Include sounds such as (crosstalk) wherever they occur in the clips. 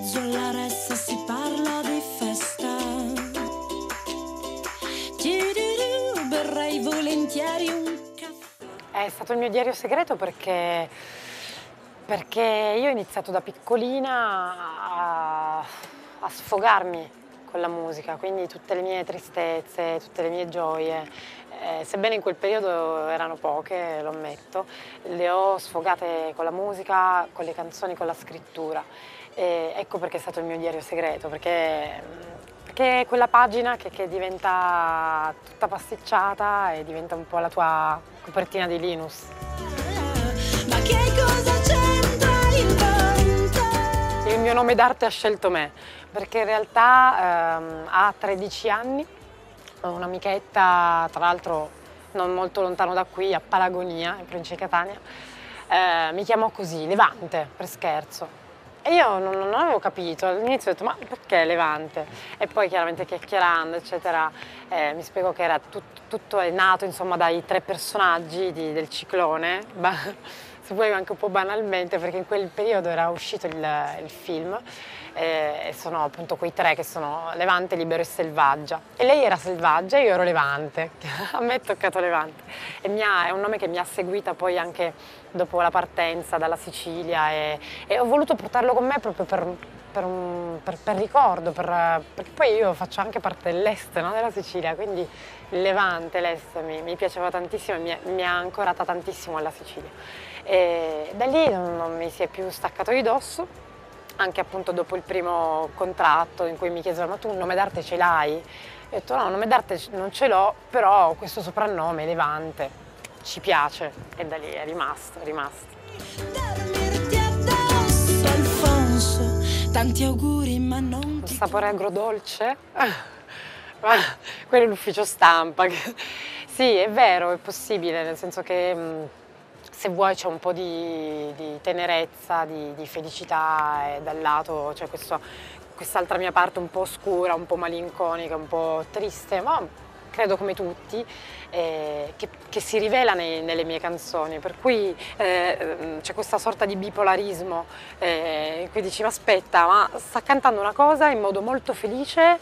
mezzo alla ressa si parla di festa. Tirirù, berrei volentieri un caffè. È stato il mio diario segreto perché, perché io ho iniziato da piccolina a, a sfogarmi con la musica, quindi tutte le mie tristezze, tutte le mie gioie, eh, sebbene in quel periodo erano poche, lo ammetto, le ho sfogate con la musica, con le canzoni, con la scrittura. E ecco perché è stato il mio diario segreto, perché, perché è quella pagina che, che diventa tutta pasticciata e diventa un po' la tua copertina di Linus. Ma che cosa c'entra il? Il mio nome d'arte ha scelto me, perché in realtà ehm, ha 13 anni, ho un'amichetta, tra l'altro non molto lontano da qui, a Palagonia, in provincia di Catania, eh, mi chiamò così, Levante, per scherzo. Io non, non avevo capito, all'inizio ho detto ma perché Levante? E poi chiaramente chiacchierando, eccetera, eh, mi spiego che era tut- tutto è nato insomma dai tre personaggi di- del ciclone, se vuoi anche un po' banalmente, perché in quel periodo era uscito il, il film eh, e sono appunto quei tre che sono Levante, Libero e Selvaggia. E lei era Selvaggia e io ero Levante, (laughs) a me è toccato Levante. E ha- è un nome che mi ha seguita poi anche dopo la partenza dalla Sicilia e, e ho voluto portarlo con me proprio per, per un- per- per ricordo, per- perché poi io faccio anche parte dell'est no, della Sicilia, quindi il Levante, l'est mi, mi piaceva tantissimo e mi ha ancorata tantissimo alla Sicilia. E da lì non, mi si è più staccato di dosso, anche appunto dopo il primo contratto in cui mi chiesero ma tu un nome d'arte ce l'hai? Ho detto no, un nome d'arte non ce l'ho, però questo soprannome, Levante, ci piace e da lì è rimasto, è rimasto. Tanti auguri, ma non Un sapore agrodolce? (laughs) Ma quello è l'ufficio stampa. (laughs) Sì, è vero, è possibile, nel senso che se vuoi c'è un po' di, di tenerezza, di, di felicità e dal lato questo- quest'altra mia parte un po' oscura, un po' malinconica, un po' triste, ma credo come tutti, eh, che, che si rivela nei- nelle mie canzoni, per cui eh, c'è questa sorta di bipolarismo eh, in cui dici ma aspetta, ma sta cantando una cosa in modo molto felice,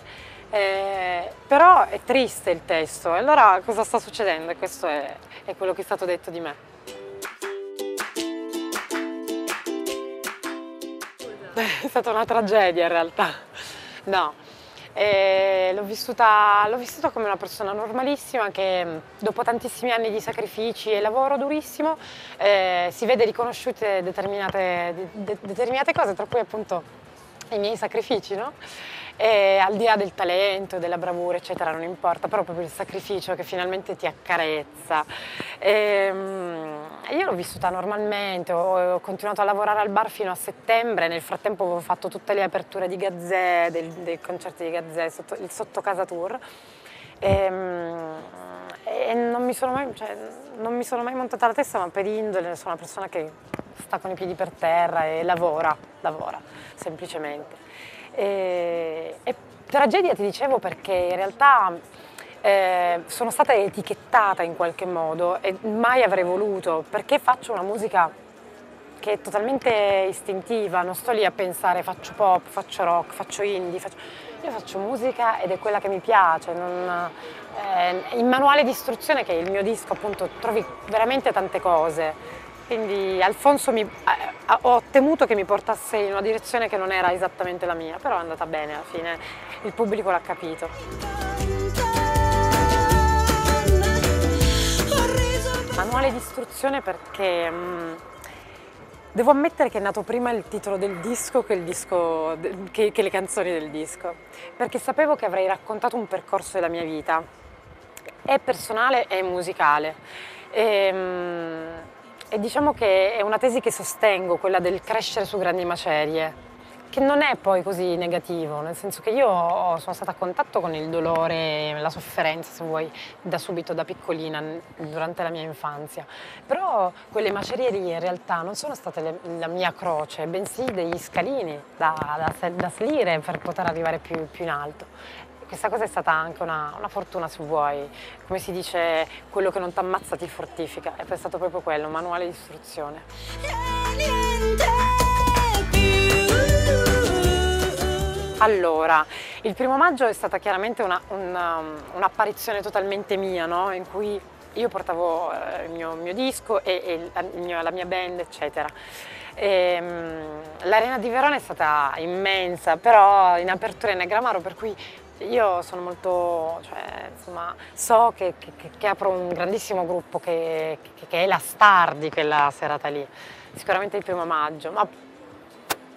eh, però è triste il testo, e allora cosa sta succedendo? E questo è, è quello che è stato detto di me. È stata una tragedia in realtà. No, Eh, l'ho, vissuta, l'ho vissuta come una persona normalissima che mh, dopo tantissimi anni di sacrifici e lavoro durissimo eh, si vede riconosciute determinate, de- de- determinate cose, tra cui appunto i miei sacrifici, no? E al di là del talento, della bravura, eccetera, non importa, però proprio il sacrificio che finalmente ti accarezza. Ehm, E io l'ho vissuta normalmente, ho, ho continuato a lavorare al bar fino a settembre, nel frattempo avevo fatto tutte le aperture di Gazzè, del- dei concerti di Gazzè, sotto- il Sottocasa Tour. Ehm, E, non, mi sono mai, cioè, non mi sono mai montata la testa, ma per indole sono una persona che sta con i piedi per terra e lavora, lavora semplicemente. E, e tragedia ti dicevo perché in realtà eh, sono stata etichettata in qualche modo e mai avrei voluto perché faccio una musica che è totalmente istintiva, non sto lì a pensare faccio pop, faccio rock, faccio indie, faccio... io faccio musica ed è quella che mi piace. non- eh, in manuale di istruzione, che è il mio disco, appunto, trovi veramente tante cose. Quindi Alfonso mi- ho temuto che mi portasse in una direzione che non era esattamente la mia, però è andata bene alla fine, il pubblico l'ha capito. Manuale di perché mh, devo ammettere che è nato prima il titolo del disco che, disco che- che le canzoni del disco, perché sapevo che avrei raccontato un percorso della mia vita, è personale e musicale. E, mh, e diciamo che è una tesi che sostengo, quella del crescere su grandi macerie, che non è poi così negativo, nel senso che io sono stata a contatto con il dolore, la sofferenza, se vuoi, da subito, da piccolina, durante la mia infanzia. Però quelle macerie lì in realtà non sono state le- la mia croce, bensì degli scalini da, da- da salire per poter arrivare più, più in alto. Questa cosa è stata anche una, una fortuna, se vuoi. Come si dice, quello che non ti ammazza ti fortifica. È stato proprio quello, un manuale di istruzione. e niente Allora, il primo maggio è stata chiaramente una- un'apparizione totalmente mia, no? in cui io portavo eh, il mio, mio disco e, e il- il mio- la mia band, eccetera. Ehm, L'arena di Verona è stata immensa, però in apertura in Negramaro, per cui io sono molto, cioè, insomma, so che, che- che- apro un grandissimo gruppo che, che- che è la star di quella serata lì, sicuramente il primo maggio, ma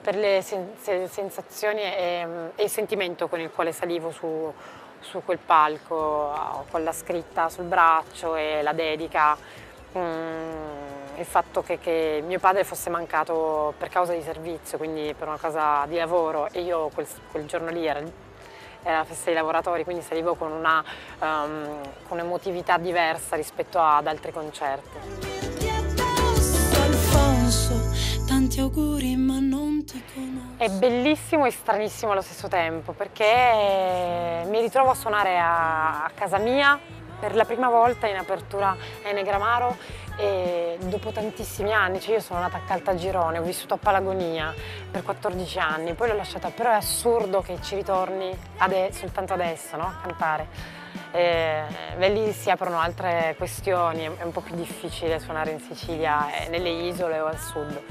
per le sen- se- sensazioni e, e il sentimento con il quale salivo su, su quel palco, con la scritta sul braccio e la dedica, mm, il fatto che, che mio padre fosse mancato per causa di servizio, quindi per una cosa di lavoro, e io quel, quel giorno lì era, era la festa dei lavoratori, quindi salivo con um, un'emotività diversa rispetto ad altri concerti. Tanti auguri È bellissimo e stranissimo allo stesso tempo perché mi ritrovo a suonare a, a casa mia per la prima volta in apertura a Enegramaro e dopo tantissimi anni, cioè io sono nata a Caltagirone, ho vissuto a Palagonia per 14 anni, poi l'ho lasciata, però è assurdo che ci ritorni ade- soltanto adesso no? a cantare. Eh, beh, lì si aprono altre questioni, è un po' più difficile suonare in Sicilia, eh, nelle isole o al sud.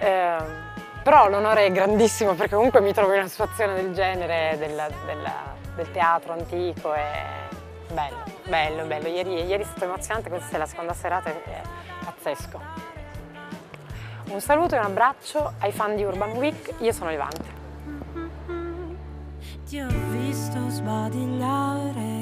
Eh, però l'onore è grandissimo perché comunque mi trovo in una situazione del genere, del, del- del teatro antico, è bello, bello, bello. Ieri, ieri è stato emozionante, questa è la seconda serata, è pazzesco. Un saluto e un abbraccio ai fan di Urban Week, io sono Levante. Ti ho visto sbadigliare